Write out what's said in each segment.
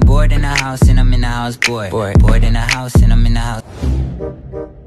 I'm bored in the house and I'm in the house bored. Bored, bored in the house and I'm in the house.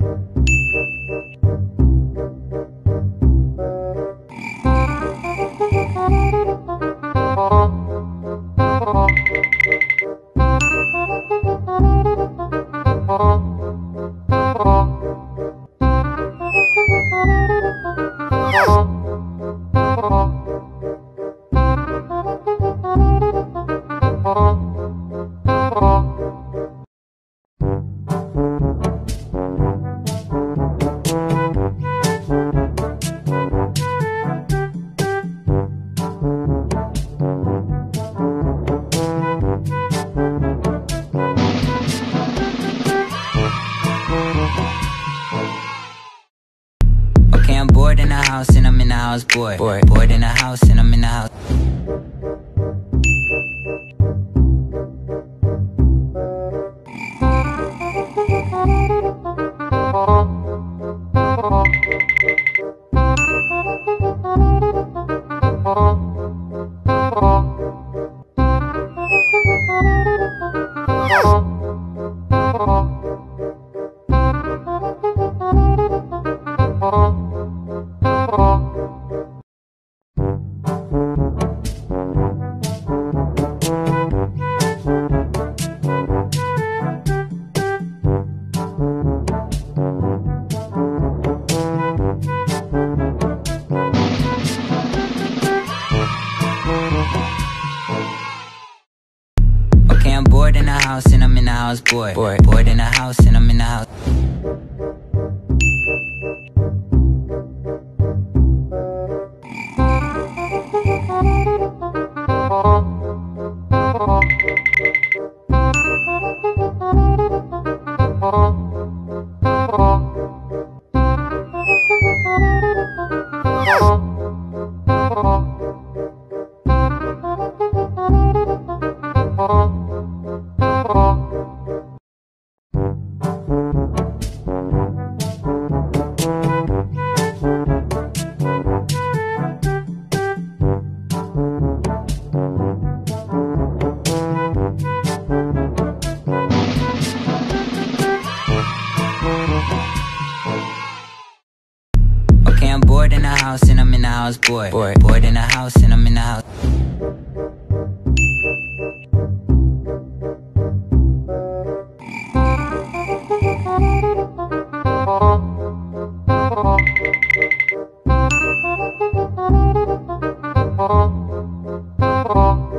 I'm bored in the house and I'm in the house bored. Bored, bored in the house and I'm in the house. I'm bored in the house and I'm in the house bored. Bored, bored in the house and I'm in the house. I'm bored in the house and I'm in the house bored. Bored, bored in the house and I'm in the house. Oh.